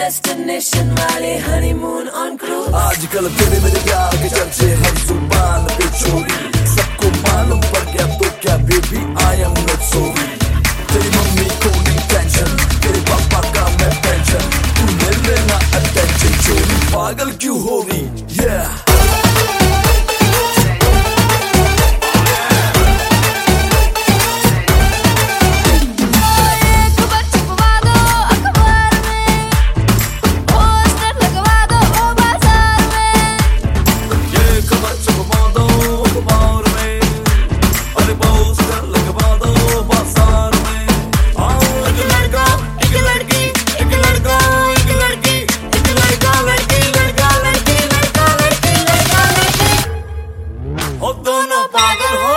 Destination वाले honeymoon on cruise आजकल तेरे मेरे प्यार के चर्चे हर ज़ुबान पे चोरी। सबको मालूम पड़ गया तो क्या baby I am not sorry तेरी मम्मी को नहीं टेंशन तेरे पापा का मैं पेंशन तू ले लेना अटेंशन चोरी। पागल क्यों हो रही yeah दोनों पागल हो